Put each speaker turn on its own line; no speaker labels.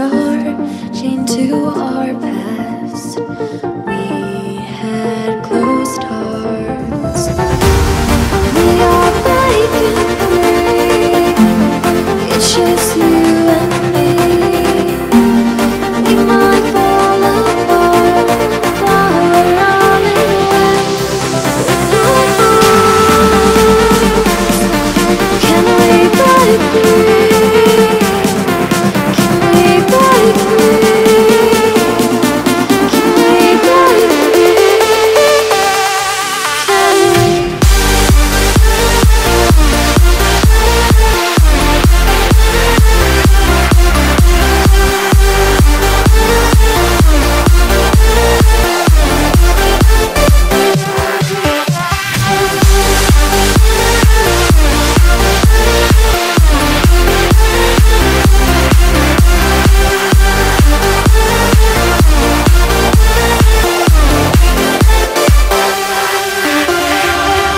star chained to our path.